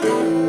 I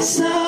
So